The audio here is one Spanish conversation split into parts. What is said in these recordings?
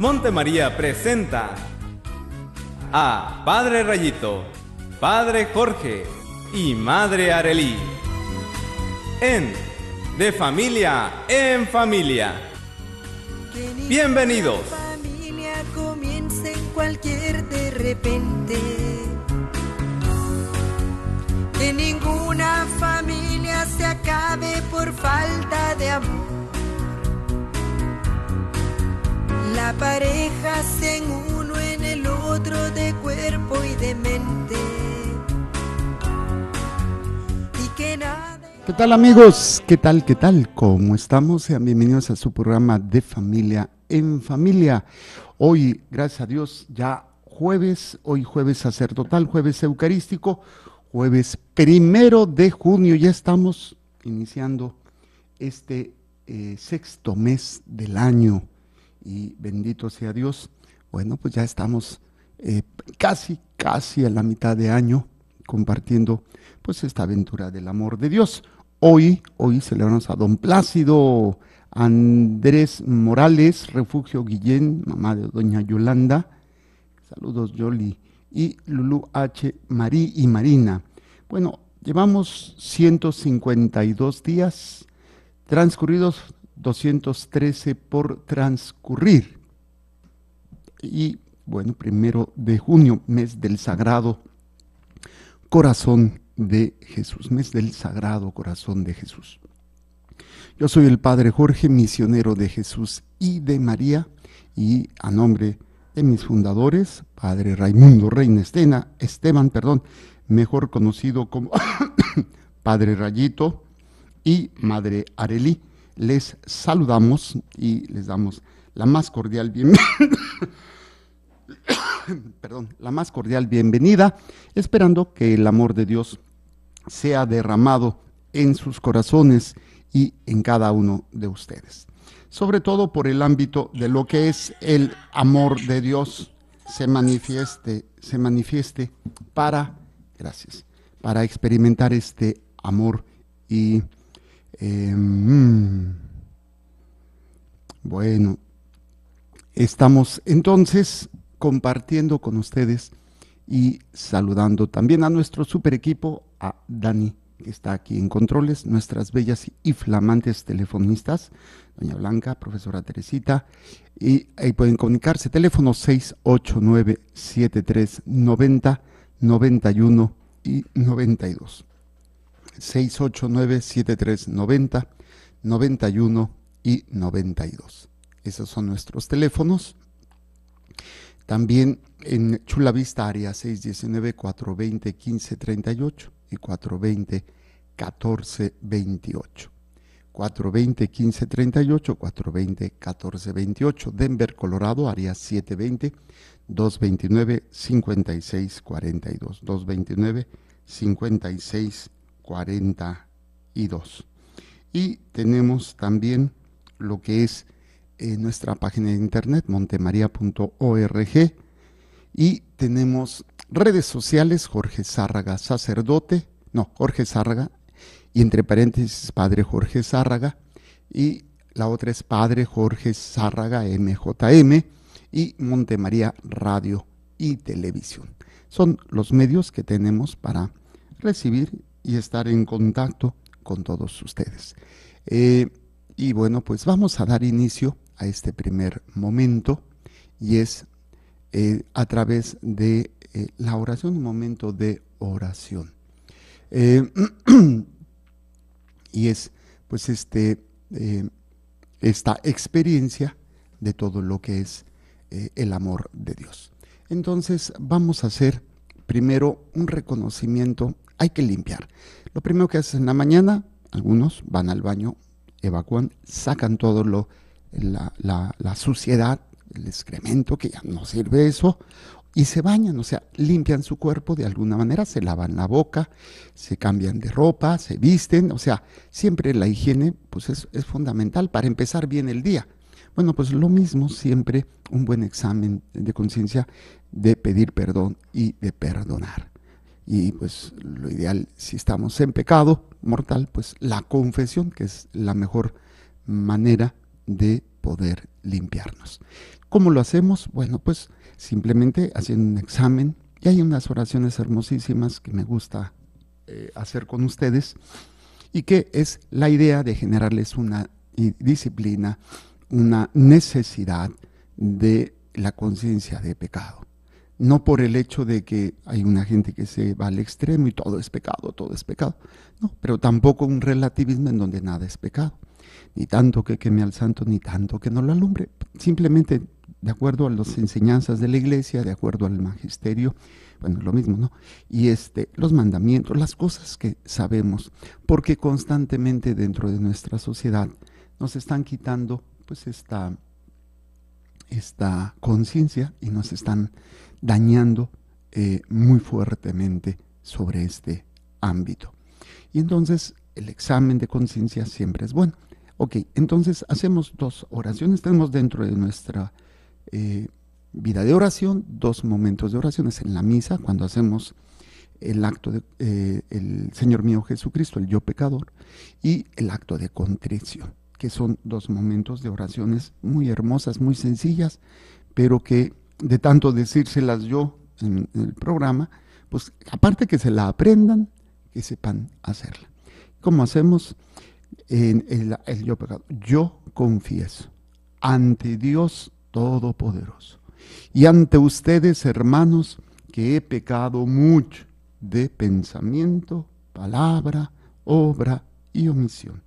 Montemaría presenta a Padre Rayito, Padre Jorge y Madre Arelí en De Familia en Familia. Bienvenidos. Familia comienza en cualquier de repente. Que ninguna familia se acabe por falta de amor. La pareja se en uno en el otro de cuerpo y de mente. Que. ¿Qué tal amigos? ¿Qué tal? ¿Qué tal? ¿Cómo estamos? Sean bienvenidos a su programa de familia en familia. Hoy, gracias a Dios, ya jueves, hoy jueves sacerdotal, jueves eucarístico, jueves primero de junio, ya estamos iniciando este eh, sexto mes del año y bendito sea Dios. Bueno, pues ya estamos eh, casi, casi a la mitad de año compartiendo pues esta aventura del amor de Dios. Hoy, hoy celebramos a don Plácido Andrés Morales, Refugio Guillén, mamá de doña Yolanda. Saludos, Yoli. Y Lulu H. Marí y Marina. Bueno, llevamos 152 días transcurridos 213 por transcurrir. Y bueno, primero de junio, mes del Sagrado Corazón de Jesús, mes del Sagrado Corazón de Jesús. Yo soy el Padre Jorge, misionero de Jesús y de María, y a nombre de mis fundadores, Padre Raimundo Reina Estena, Esteban, perdón, mejor conocido como Padre Rayito y Madre Arelí, les saludamos y les damos la más cordial bienvenida. Perdón, la más cordial bienvenida, esperando que el amor de Dios sea derramado en sus corazones y en cada uno de ustedes. Sobre todo por el ámbito de lo que es el amor de Dios se manifieste, se manifieste para, gracias, para experimentar este amor y eh, mm, bueno, estamos entonces compartiendo con ustedes y saludando también a nuestro super equipo, a Dani, que está aquí en controles, nuestras bellas y flamantes telefonistas, doña Blanca, profesora Teresita, y ahí pueden comunicarse, teléfono 689-7390, 91 y 92. 689-7390, 91 y 92. Esos son nuestros teléfonos. También en Chula Vista, área 619-420-1538 y 420-1428. 420-1538, 420-1428. Denver, Colorado, área 720, 229-5642. 229-5642. 42. Y tenemos también lo que es eh, nuestra página de internet, montemaria.org. Y tenemos redes sociales, Jorge Zárraga, sacerdote, no, Jorge Zárraga, y entre paréntesis, Padre Jorge Zárraga. Y la otra es Padre Jorge Zárraga, MJM, y Montemaría Radio y Televisión. Son los medios que tenemos para recibir y estar en contacto con todos ustedes. Eh, y bueno, pues vamos a dar inicio a este primer momento y es eh, a través de eh, la oración, un momento de oración. y es pues este, esta experiencia de todo lo que es el amor de Dios. Entonces vamos a hacer primero un reconocimiento hay que limpiar. Lo primero que haces en la mañana, algunos van al baño, evacúan, sacan todo lo, la, la, suciedad, el excremento, que ya no sirve eso, y se bañan, o sea, limpian su cuerpo de alguna manera, se lavan la boca, se cambian de ropa, se visten, o sea, siempre la higiene pues es, es fundamental para empezar bien el día. Bueno, pues lo mismo siempre un buen examen de conciencia de pedir perdón y de perdonar. Y pues lo ideal, si estamos en pecado mortal, pues la confesión, que es la mejor manera de poder limpiarnos. ¿Cómo lo hacemos? Bueno, pues simplemente haciendo un examen y hay unas oraciones hermosísimas que me gusta eh, hacer con ustedes y que es la idea de generarles una disciplina, una necesidad de la conciencia de pecado. No por el hecho de que hay una gente que se va al extremo y todo es pecado, todo es pecado. No, pero tampoco un relativismo en donde nada es pecado. Ni tanto que queme al santo, ni tanto que no lo alumbre. Simplemente de acuerdo a las enseñanzas de la iglesia, de acuerdo al magisterio, bueno, lo mismo, ¿no? Y este, los mandamientos, las cosas que sabemos, porque constantemente dentro de nuestra sociedad nos están quitando pues esta, esta conciencia y nos están dañando eh, muy fuertemente sobre este ámbito. Y entonces el examen de conciencia siempre es bueno. Ok, entonces hacemos dos oraciones, tenemos dentro de nuestra eh, vida de oración, dos momentos de oraciones en la misa, cuando hacemos el acto de eh, el Señor mío Jesucristo, el yo pecador, y el acto de contrición, que son dos momentos de oraciones muy hermosas, muy sencillas, pero que de tanto decírselas yo en, el programa, pues aparte que se la aprendan, que sepan hacerla. ¿Cómo hacemos? En el, yo pecador. Yo confieso ante Dios Todopoderoso. Y ante ustedes, hermanos, que he pecado mucho de pensamiento, palabra, obra y omisión.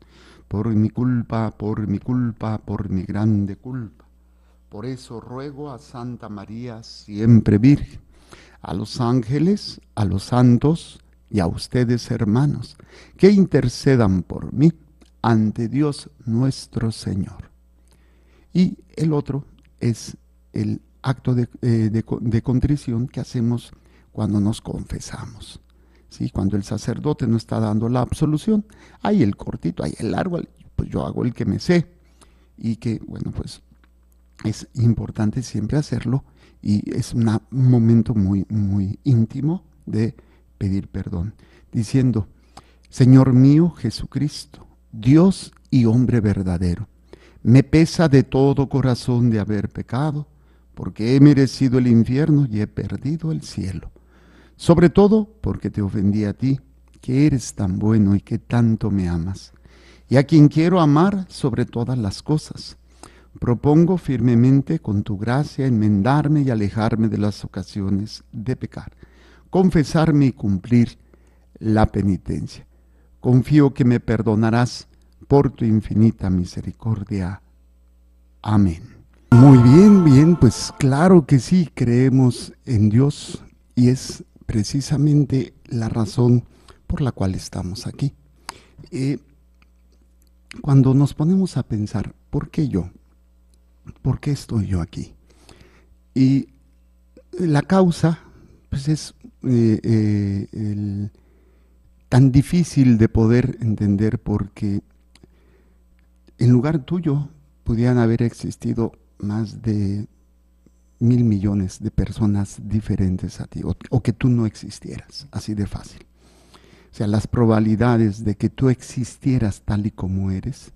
Por mi culpa, por mi culpa, por mi grande culpa. Por eso ruego a Santa María, siempre Virgen, a los ángeles, a los santos y a ustedes, hermanos, que intercedan por mí ante Dios nuestro Señor. Y el otro es el acto eh, de, contrición que hacemos cuando nos confesamos. ¿sí? Cuando el sacerdote no está dando la absolución, hay el cortito, hay el largo, pues yo hago el que me sé. Y que, bueno, pues es importante siempre hacerlo y es un momento muy, muy íntimo de pedir perdón, diciendo, Señor mío Jesucristo, Dios y hombre verdadero, me pesa de todo corazón de haber pecado porque he merecido el infierno y he perdido el cielo. Sobre todo porque te ofendí a ti, que eres tan bueno y que tanto me amas, y a quien quiero amar sobre todas las cosas. Propongo firmemente con tu gracia enmendarme y alejarme de las ocasiones de pecar, confesarme y cumplir la penitencia. Confío que me perdonarás por tu infinita misericordia. Amén. Muy bien, bien, pues claro que sí, creemos en Dios y es precisamente la razón por la cual estamos aquí. Eh, cuando nos ponemos a pensar, ¿por qué yo? ¿Por qué estoy yo aquí? Y la causa, pues es eh, eh, tan difícil de poder entender porque en lugar tuyo pudieran haber existido más de mil millones de personas diferentes a ti, o, que tú no existieras, así de fácil. O sea, las probabilidades de que tú existieras tal y como eres,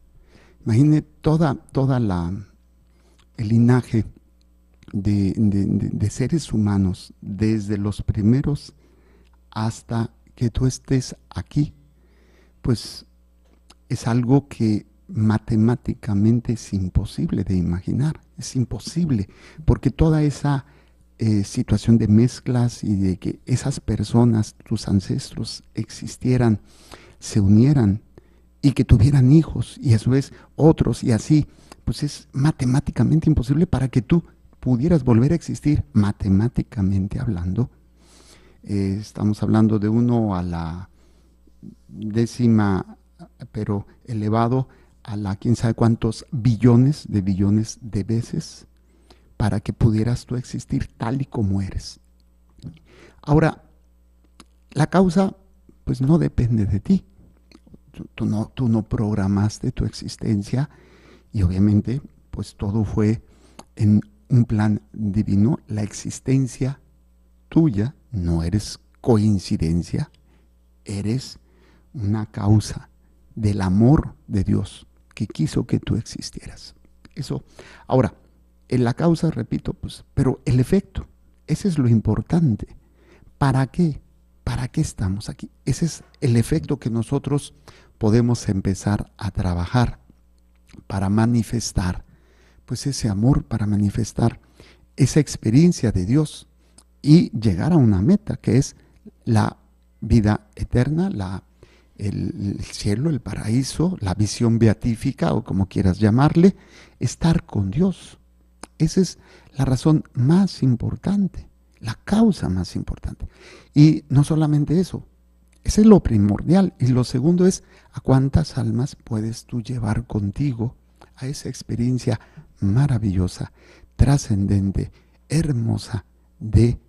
imagine toda, toda la, el linaje de, de seres humanos, desde los primeros hasta que tú estés aquí, pues es algo que matemáticamente es imposible de imaginar, es imposible, porque toda esa eh, situación de mezclas y de que esas personas, tus ancestros, existieran, se unieran y que tuvieran hijos y a su vez otros y así, pues es matemáticamente imposible para que tú pudieras volver a existir, matemáticamente hablando. Eh, estamos hablando de uno a la décima, pero elevado a la quién sabe cuántos billones de billones de veces para que pudieras tú existir tal y como eres. Ahora, la causa pues no depende de ti. Tú, no, tú no programaste tu existencia y obviamente pues todo fue en un plan divino. La existencia tuya no eres coincidencia, eres una causa del amor de Dios que quiso que tú existieras. Eso. Ahora, en la causa, repito, pues, pero el efecto, ese es lo importante. ¿Para qué? ¿Para qué estamos aquí? Ese es el efecto que nosotros podemos empezar a trabajar para manifestar, pues ese amor, para manifestar esa experiencia de Dios y llegar a una meta que es la vida eterna, la, el, cielo, el paraíso, la visión beatífica o como quieras llamarle, estar con Dios. Esa es la razón más importante, la causa más importante. Y no solamente eso, ese es lo primordial. Y lo segundo es a cuántas almas puedes tú llevar contigo a esa experiencia maravillosa, trascendente, hermosa de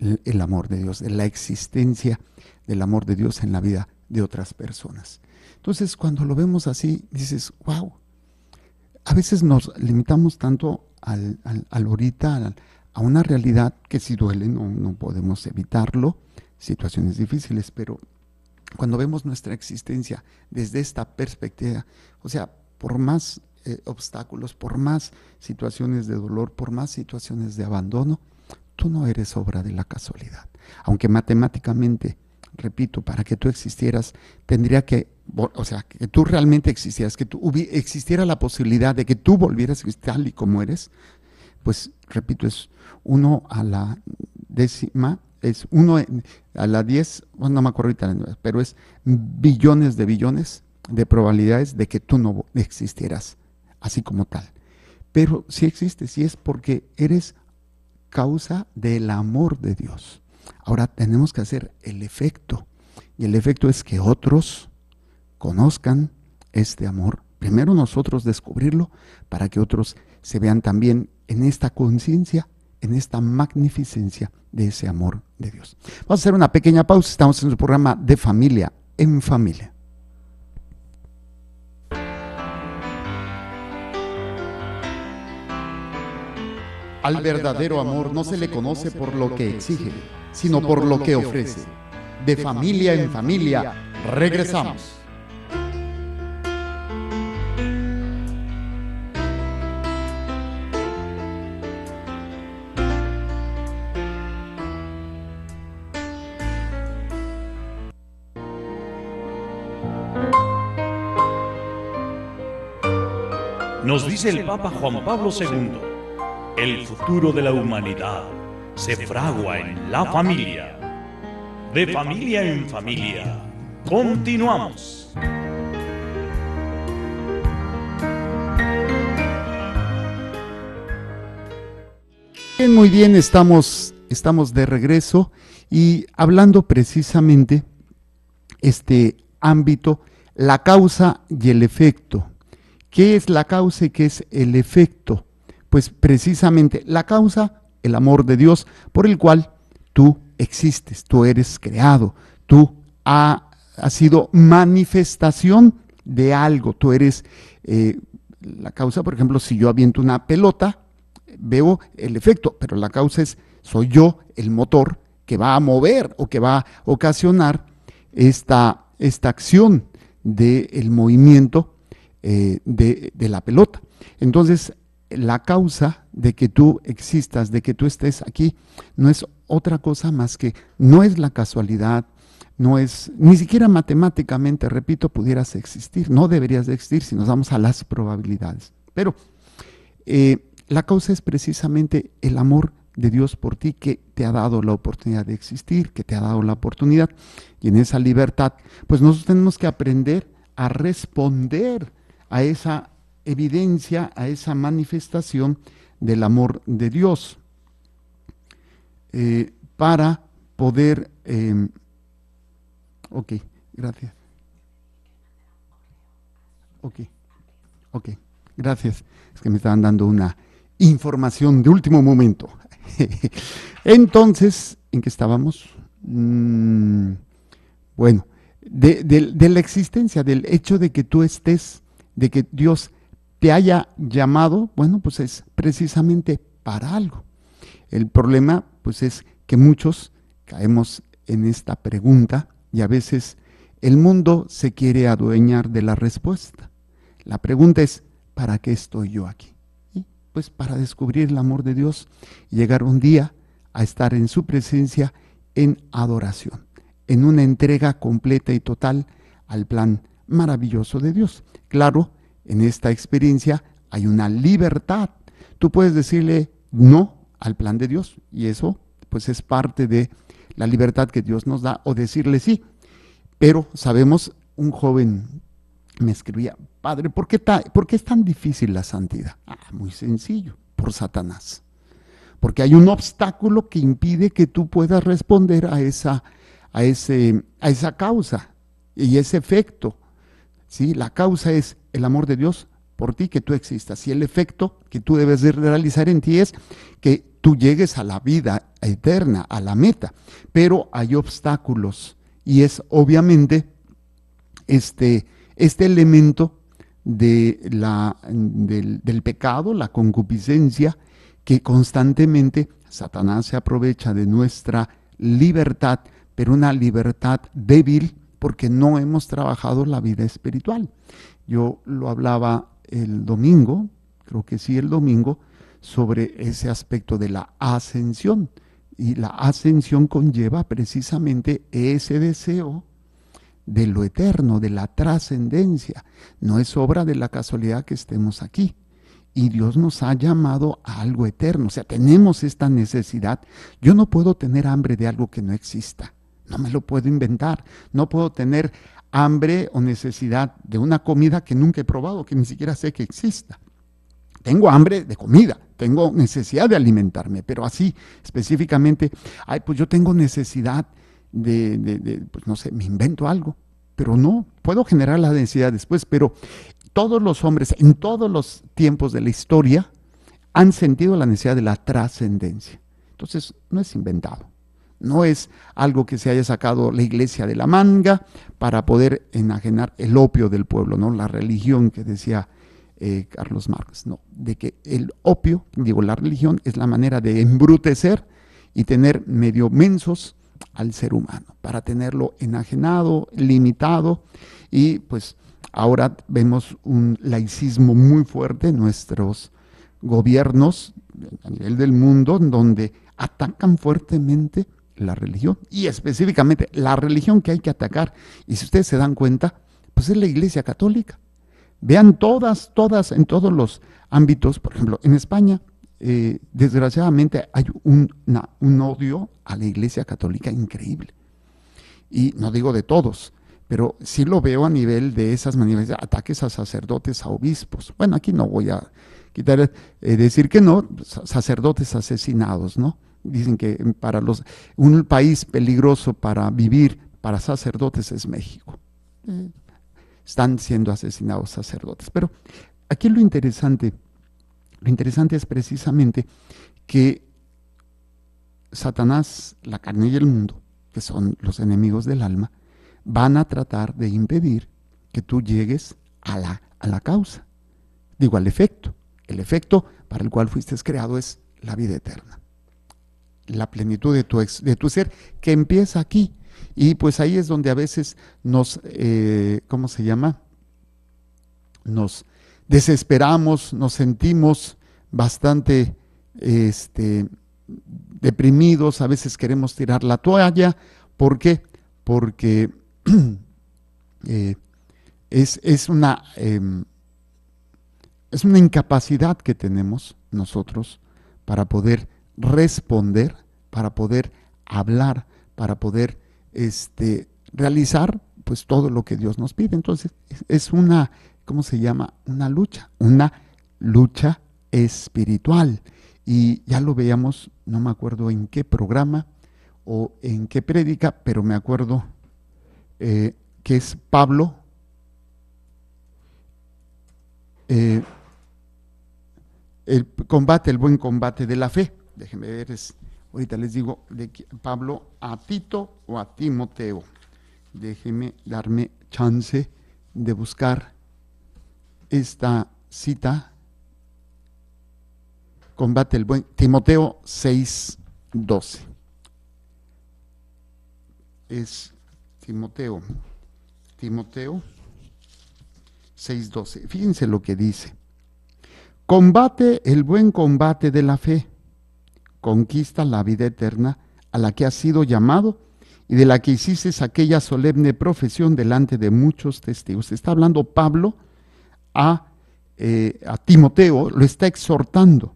el amor de Dios, de la existencia del amor de Dios en la vida de otras personas. Entonces, cuando lo vemos así, dices, wow, a veces nos limitamos tanto al, ahorita, a una realidad que si duele, no, no podemos evitarlo, situaciones difíciles, pero cuando vemos nuestra existencia desde esta perspectiva, o sea, por más eh, obstáculos, por más situaciones de dolor, por más situaciones de abandono, tú no eres obra de la casualidad. Aunque matemáticamente, repito, para que tú existieras, tendría que, o sea, que tú realmente existieras, que tú existiera la posibilidad de que tú volvieras tal y como eres, pues, repito, es uno a la décima, es uno a la diez, bueno, no me acuerdo ahorita, pero es billones de billones de probabilidades de que tú no existieras así como tal. Pero si existes, y es porque eres causa del amor de Dios. Ahora tenemos que hacer el efecto. Y el efecto es que otros conozcan este amor. Primero nosotros descubrirlo para que otros se vean también en esta conciencia, en esta magnificencia de ese amor de Dios. Vamos a hacer una pequeña pausa. Estamos en su programa de familia en familia. Al verdadero amor no se le conoce por lo que exige, sino por lo que ofrece. De familia en familia, regresamos. Nos dice el Papa Juan Pablo II el futuro de la humanidad se fragua en la familia. De familia en familia, continuamos. Bien, muy bien, estamos, estamos de regreso y hablando precisamente este ámbito, la causa y el efecto. ¿Qué es la causa y qué es el efecto? Pues precisamente la causa, el amor de Dios, por el cual tú existes, tú eres creado, tú has sido manifestación de algo, tú eres eh, la causa, por ejemplo, si yo aviento una pelota, veo el efecto, pero la causa es, soy yo el motor que va a mover o que va a ocasionar esta, esta acción del movimiento eh, de, de, la pelota. Entonces, la causa de que tú existas, de que tú estés aquí, no es otra cosa más que, no es la casualidad, no es, ni siquiera matemáticamente, repito, pudieras existir, no deberías de existir si nos vamos a las probabilidades. Pero eh, la causa es precisamente el amor de Dios por ti que te ha dado la oportunidad de existir, que te ha dado la oportunidad. Y en esa libertad, pues nosotros tenemos que aprender a responder a esa evidencia a esa manifestación del amor de Dios eh, para poder... Em, ok, gracias. Ok, ok, gracias. Es que me estaban dando una información de último momento. Entonces, ¿en qué estábamos? Mm, bueno, de la existencia, del hecho de que tú estés, de que Dios te haya llamado, bueno, pues es precisamente para algo. El problema, pues es que muchos caemos en esta pregunta y a veces el mundo se quiere adueñar de la respuesta. La pregunta es, ¿para qué estoy yo aquí? pues para descubrir el amor de Dios y llegar un día a estar en su presencia en adoración, en una entrega completa y total al plan maravilloso de Dios. Claro, en esta experiencia hay una libertad. Tú puedes decirle no al plan de Dios y eso pues es parte de la libertad que Dios nos da o decirle sí. Pero sabemos, un joven me escribía, padre, ¿por qué, ¿por qué es tan difícil la santidad? Ah, muy sencillo, por Satanás. Porque hay un obstáculo que impide que tú puedas responder a esa, a ese, a esa causa y ese efecto. ¿Sí? La causa es el amor de Dios por ti, que tú existas. Y el efecto que tú debes de realizar en ti es que tú llegues a la vida eterna, a la meta. Pero hay obstáculos y es obviamente este, este elemento de la, del, del pecado, la concupiscencia, que constantemente Satanás se aprovecha de nuestra libertad, pero una libertad débil porque no hemos trabajado la vida espiritual. Yo lo hablaba el domingo, creo que sí el domingo, sobre ese aspecto de la ascensión. Y la ascensión conlleva precisamente ese deseo de lo eterno, de la trascendencia. No es obra de la casualidad que estemos aquí. Y Dios nos ha llamado a algo eterno. O sea, tenemos esta necesidad. Yo no puedo tener hambre de algo que no exista. No me lo puedo inventar. No puedo tener hambre o necesidad de una comida que nunca he probado, que ni siquiera sé que exista. Tengo hambre de comida, tengo necesidad de alimentarme, pero así específicamente, ay, pues yo tengo necesidad de, pues no sé, me invento algo, pero no, puedo generar la necesidad después, pero todos los hombres en todos los tiempos de la historia han sentido la necesidad de la trascendencia. Entonces, no es inventado. No es algo que se haya sacado la iglesia de la manga para poder enajenar el opio del pueblo, ¿no? La religión que decía eh, Carlos Marx, no, de que el opio, digo, la religión es la manera de embrutecer y tener medio mensos al ser humano, para tenerlo enajenado, limitado y pues ahora vemos un laicismo muy fuerte en nuestros gobiernos a nivel del mundo donde atacan fuertemente la religión y específicamente la religión que hay que atacar. Y si ustedes se dan cuenta, pues es la Iglesia Católica. Vean todas, todas, en todos los ámbitos, por ejemplo, en España, eh, desgraciadamente hay un, un odio a la Iglesia Católica increíble. Y no digo de todos, pero sí lo veo a nivel de esas de ataques a sacerdotes, a obispos. Bueno, aquí no voy a quitar, eh, decir que no, sacerdotes asesinados, ¿no? Dicen que para los, un país peligroso para vivir para sacerdotes es México. Mm. Están siendo asesinados sacerdotes. Pero aquí lo interesante, lo interesante es precisamente que Satanás, la carne y el mundo, que son los enemigos del alma, van a tratar de impedir que tú llegues a la, a la causa. Digo, al efecto. El efecto para el cual fuiste creado es la vida eterna la plenitud de tu, de tu ser, que empieza aquí. Y pues ahí es donde a veces nos, eh, ¿cómo se llama? Nos desesperamos, nos sentimos bastante este, deprimidos, a veces queremos tirar la toalla. ¿Por qué? Porque eh, es, es, una, em, es una incapacidad que tenemos nosotros para poder responder, para poder hablar, para poder este, realizar pues todo lo que Dios nos pide. Entonces es una, ¿cómo se llama? Una lucha, una lucha espiritual. Y ya lo veíamos, no me acuerdo en qué programa o en qué prédica, pero me acuerdo eh, que es Pablo. Eh, el combate, el buen combate de la fe déjenme ver, es, ahorita les digo, de Pablo a Tito o a Timoteo. Déjenme darme chance de buscar esta cita. Combate el buen Timoteo 6, 12. Es Timoteo. Timoteo 6:12. Fíjense lo que dice. Combate el buen combate de la fe. Conquista la vida eterna a la que has sido llamado y de la que hiciste aquella solemne profesión delante de muchos testigos. Está hablando Pablo a, eh, a Timoteo, lo está exhortando.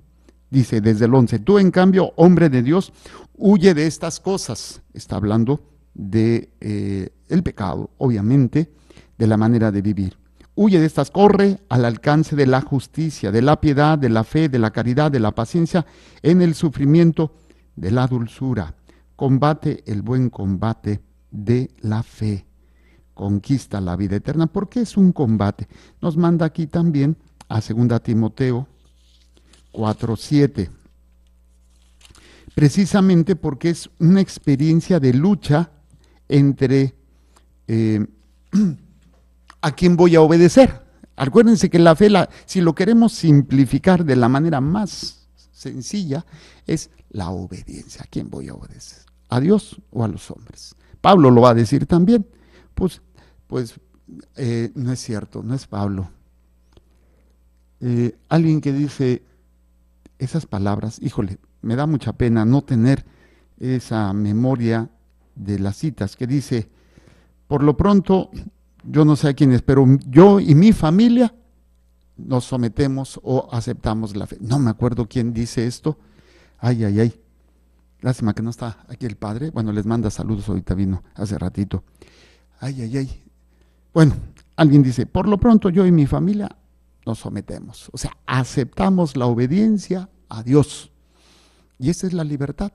Dice desde el 11, tú en cambio, hombre de Dios, huye de estas cosas. Está hablando de eh, el pecado, obviamente, de la manera de vivir. Huye de estas, corre al alcance de la justicia, de la piedad, de la fe, de la caridad, de la paciencia, en el sufrimiento, de la dulzura. Combate el buen combate de la fe. Conquista la vida eterna. ¿Por qué es un combate? Nos manda aquí también a 2 Timoteo 4.7. Precisamente porque es una experiencia de lucha entre eh, a quién voy a obedecer. Acuérdense que la fe, si lo queremos simplificar de la manera más sencilla, es la obediencia. ¿A quién voy a obedecer? ¿A Dios o a los hombres? Pablo lo va a decir también. Pues, pues eh, no es cierto, no es Pablo. Eh, alguien que dice esas palabras, híjole, me da mucha pena no tener esa memoria de las citas que dice, por lo pronto yo no sé a quiénes, pero yo y mi familia nos sometemos o aceptamos la fe. No me acuerdo quién dice esto. Ay, ay, ay. Lástima que no está aquí el padre. Bueno, les manda saludos, ahorita vino hace ratito. Ay, ay, ay. Bueno, alguien dice, por lo pronto yo y mi familia nos sometemos. O sea, aceptamos la obediencia a Dios. Y esa es la libertad.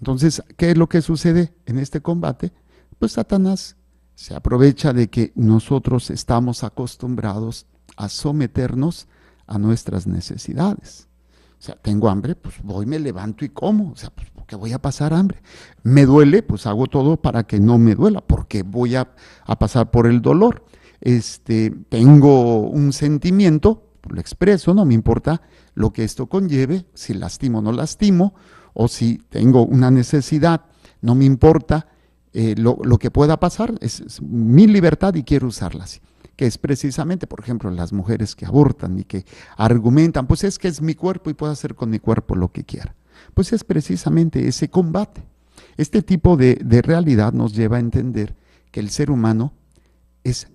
Entonces, ¿qué es lo que sucede en este combate? Pues Satanás se aprovecha de que nosotros estamos acostumbrados a someternos a nuestras necesidades. O sea, tengo hambre, pues voy, me levanto y como. O sea, pues porque voy a pasar hambre. Me duele, pues hago todo para que no me duela, porque voy a, pasar por el dolor. Este, tengo un sentimiento, lo expreso, no me importa lo que esto conlleve, si lastimo o no lastimo, o si tengo una necesidad, no me importa eh, lo, que pueda pasar, es, mi libertad y quiero usarla así. Que es precisamente, por ejemplo, las mujeres que abortan y que argumentan, pues es que es mi cuerpo y puedo hacer con mi cuerpo lo que quiera. Pues es precisamente ese combate. Este tipo de, realidad nos lleva a entender que el ser humano es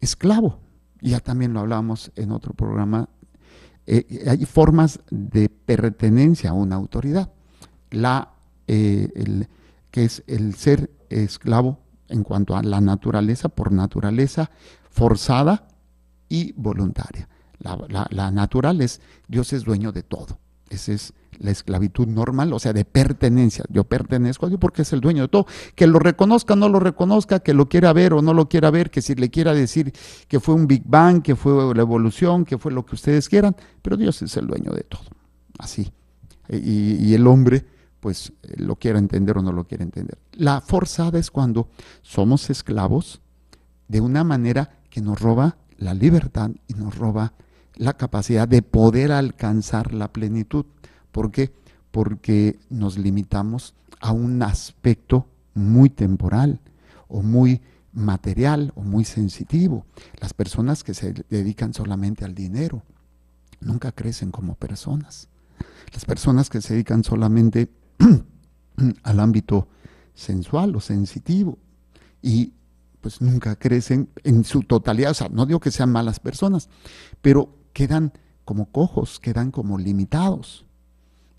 esclavo. Ya también lo hablamos en otro programa. Eh, hay formas de pertenencia a una autoridad. La, eh, el, que es el ser esclavo en cuanto a la naturaleza, por naturaleza forzada y voluntaria. La, natural es, Dios es dueño de todo. Esa es la esclavitud normal, o sea, de pertenencia. Yo pertenezco a Dios porque es el dueño de todo. Que lo reconozca o no lo reconozca, que lo quiera ver o no lo quiera ver, que si le quiera decir que fue un Big Bang, que fue la evolución, que fue lo que ustedes quieran, pero Dios es el dueño de todo. Así. y el hombre pues eh, lo quiera entender o no lo quiera entender. La forzada es cuando somos esclavos de una manera que nos roba la libertad y nos roba la capacidad de poder alcanzar la plenitud. ¿Por qué? Porque nos limitamos a un aspecto muy temporal o muy material o muy sensitivo. Las personas que se dedican solamente al dinero nunca crecen como personas. Las personas que se dedican solamente al ámbito sensual o sensitivo y pues nunca crecen en su totalidad, o sea, no digo que sean malas personas, pero quedan como cojos, quedan como limitados.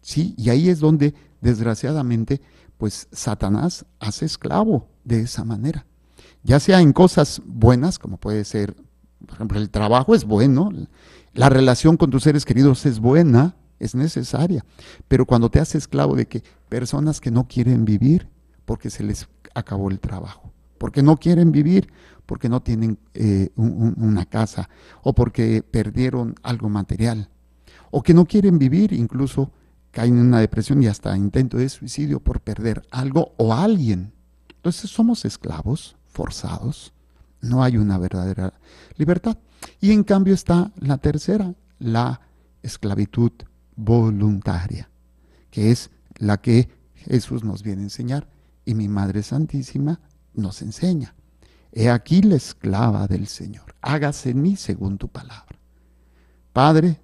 Sí, y ahí es donde desgraciadamente pues Satanás hace esclavo de esa manera. Ya sea en cosas buenas, como puede ser, por ejemplo, el trabajo es bueno, la relación con tus seres queridos es buena, es necesaria. Pero cuando te haces esclavo de que personas que no quieren vivir porque se les acabó el trabajo, porque no quieren vivir, porque no tienen eh, una casa o porque perdieron algo material, o que no quieren vivir, incluso caen en una depresión y hasta intento de suicidio por perder algo o alguien. Entonces somos esclavos forzados, no hay una verdadera libertad. Y en cambio está la tercera, la esclavitud voluntaria, que es la que Jesús nos viene a enseñar y mi Madre Santísima nos enseña. He aquí la esclava del Señor, hágase en mí según tu palabra. Padre,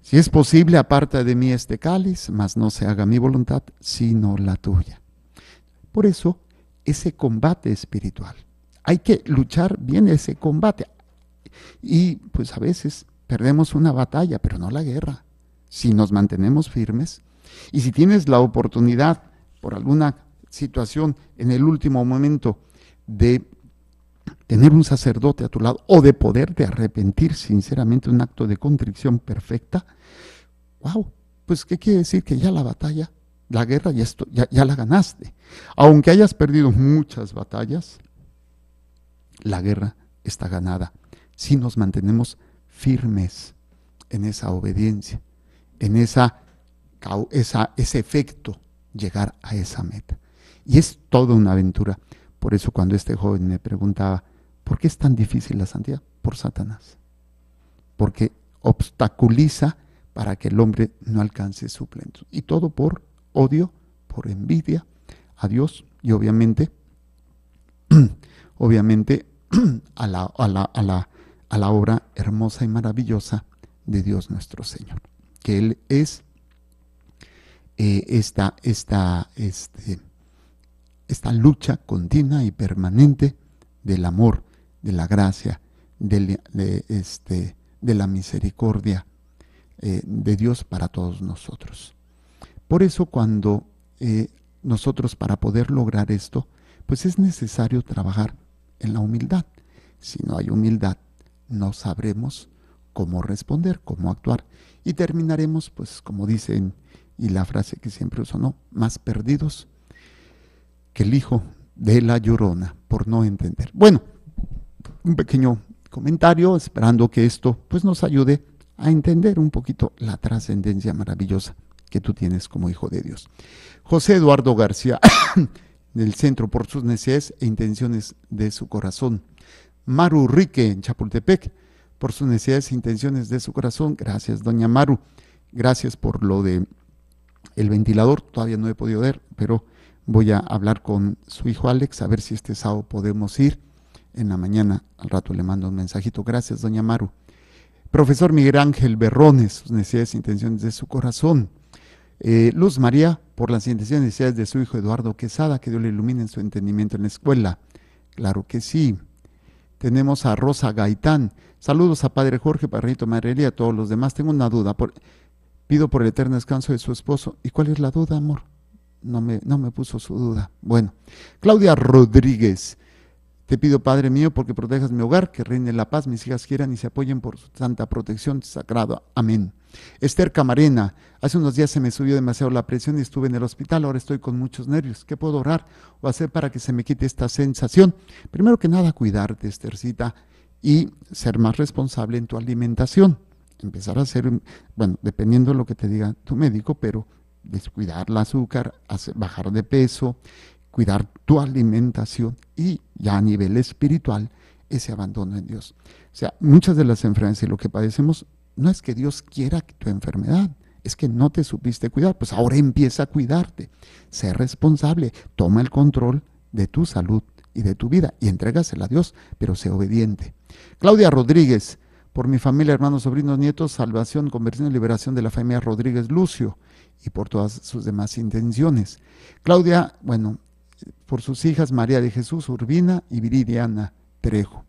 Si es posible, aparta de mí este cáliz, mas no se haga mi voluntad, sino la tuya. Por eso, ese combate espiritual. Hay que luchar bien ese combate. Y pues a veces perdemos una batalla, pero no la guerra. Si nos mantenemos firmes y si tienes la oportunidad por alguna situación en el último momento de tener un sacerdote a tu lado o de poderte arrepentir sinceramente, un acto de contrición perfecta, wow, pues ¿qué quiere decir? Que ya la batalla, la guerra ya, esto, ya, ya la ganaste. Aunque hayas perdido muchas batallas, la guerra está ganada si nos mantenemos firmes en esa obediencia, en esa, esa, ese efecto, llegar a esa meta. Y es toda una aventura. Por eso cuando este joven me preguntaba, ¿por qué es tan difícil la santidad? Por Satanás. Porque obstaculiza para que el hombre no alcance su plenitud. Y todo por odio, por envidia a Dios y obviamente, obviamente a la, a la, a la, a la obra hermosa y maravillosa de Dios nuestro Señor. Que Él es eh, esta, esta, este, esta lucha continua y permanente del amor, de la gracia, de, este, de la misericordia eh, de Dios para todos nosotros. Por eso cuando eh, nosotros para poder lograr esto, pues es necesario trabajar en la humildad. Si no hay humildad, no sabremos cómo responder, cómo actuar. Y terminaremos, pues como dicen, y la frase que siempre uso, ¿no? Más perdidos que el hijo de la llorona, por no entender. Bueno, un pequeño comentario, esperando que esto pues nos ayude a entender un poquito la trascendencia maravillosa que tú tienes como hijo de Dios. José Eduardo García, del Centro por sus necesidades e intenciones de su corazón. Maru Rique, en Chapultepec, por sus necesidades e intenciones de su corazón. Gracias, doña Maru. Gracias por lo de el ventilador. Todavía no he podido ver, pero Voy a hablar con su hijo Alex a ver si este sábado podemos ir en la mañana. Al rato le mando un mensajito. Gracias, doña Maru. Profesor Miguel Ángel Berrones, sus necesidades e intenciones de su corazón. Eh, Luz María, por las intenciones y necesidades de su hijo Eduardo Quesada, que Dios le ilumine en su entendimiento en la escuela. Claro que sí. Tenemos a Rosa Gaitán. Saludos a Padre Jorge, Parrito Marelia y a todos los demás. Tengo una duda. pido por el eterno descanso de su esposo. ¿Y cuál es la duda, amor? no me, no me puso su duda. Bueno, Claudia Rodríguez. Te pido, Padre mío, porque protejas mi hogar, que reine la paz, mis hijas quieran y se apoyen por su santa protección sagrada. Amén. Esther Camarena, hace unos días se me subió demasiado la presión y estuve en el hospital, ahora estoy con muchos nervios. ¿Qué puedo orar o hacer para que se me quite esta sensación? Primero que nada, cuidarte, Esthercita, y ser más responsable en tu alimentación. Empezar a hacer, bueno, dependiendo de lo que te diga tu médico, pero descuidar el azúcar, bajar de peso, cuidar tu alimentación y ya a nivel espiritual ese abandono en Dios. O sea, muchas de las enfermedades y lo que padecemos no es que Dios quiera tu enfermedad, es que no te supiste cuidar. Pues ahora empieza a cuidarte, sé responsable, toma el control de tu salud y de tu vida y entrégasela a Dios, pero sé obediente. Claudia Rodríguez, por mi familia, hermanos, sobrinos, nietos, salvación, conversión y liberación de la familia Rodríguez Lucio y por todas sus demás intenciones. Claudia, bueno, por sus hijas María de Jesús Urbina y Viridiana Trejo.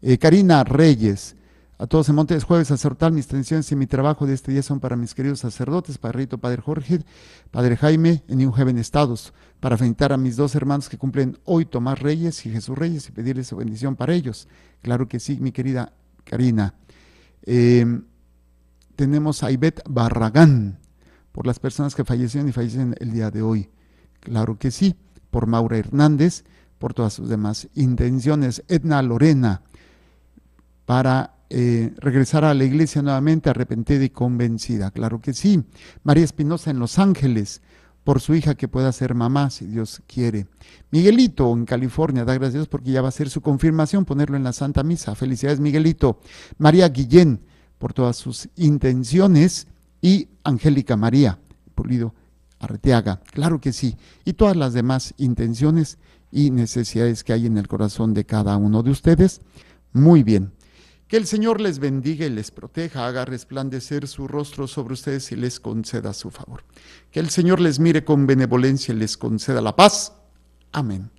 Eh, Karina Reyes, a todos en Montes Jueves sacerdotal, mis intenciones y mi trabajo de este día son para mis queridos sacerdotes, Padrito, Padre Jorge, Padre Jaime, en New Heaven Estados, para felicitar a mis dos hermanos que cumplen hoy, Tomás Reyes y Jesús Reyes, y pedirles su bendición para ellos. Claro que sí, mi querida Karina. Eh, tenemos a Ivette Barragán, por las personas que fallecieron y fallecen el día de hoy. Claro que sí, por Maura Hernández, por todas sus demás intenciones. Edna Lorena, para eh, regresar a la iglesia nuevamente arrepentida y convencida. Claro que sí. María Espinosa en Los Ángeles, por su hija que pueda ser mamá, si Dios quiere. Miguelito en California, da gracias porque ya va a ser su confirmación, ponerlo en la Santa Misa. Felicidades, Miguelito. María Guillén, por todas sus intenciones y Angélica María Pulido Arteaga, claro que sí, y todas las demás intenciones y necesidades que hay en el corazón de cada uno de ustedes. Muy bien. Que el Señor les bendiga y les proteja, haga resplandecer su rostro sobre ustedes y les conceda su favor. Que el Señor les mire con benevolencia y les conceda la paz. Amén.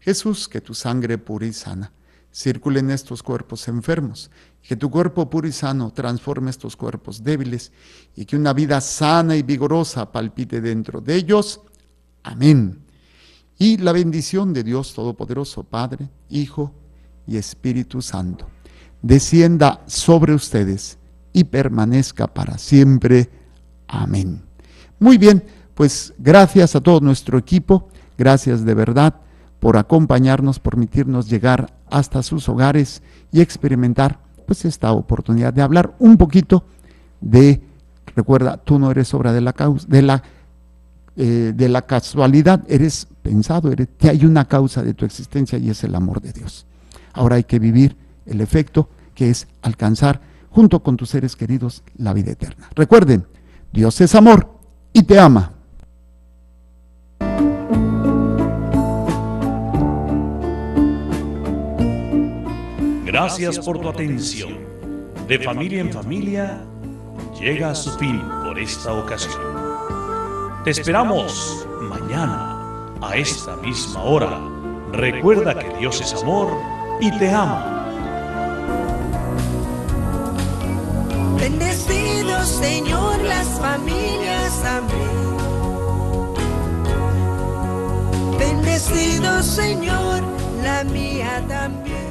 Jesús, que tu sangre pura y sana circule en estos cuerpos enfermos, que tu cuerpo puro y sano transforme estos cuerpos débiles y que una vida sana y vigorosa palpite dentro de ellos. Amén. Y la bendición de Dios Todopoderoso, Padre, Hijo y Espíritu Santo descienda sobre ustedes y permanezca para siempre. Amén. Muy bien, pues gracias a todo nuestro equipo, gracias de verdad por acompañarnos, permitirnos llegar hasta sus hogares y experimentar pues esta oportunidad de hablar un poquito de, recuerda, tú no eres obra de la causa, de la, eh, de la casualidad, eres pensado, eres, hay una causa de tu existencia y es el amor de Dios. Ahora hay que vivir el efecto que es alcanzar junto con tus seres queridos la vida eterna. Recuerden, Dios es amor y te ama. Gracias por tu atención. De familia en familia llega a su fin por esta ocasión. Te esperamos mañana a esta misma hora. Recuerda que Dios es amor y te ama. Bendecido Señor las familias, amén. Bendecido Señor la mía también.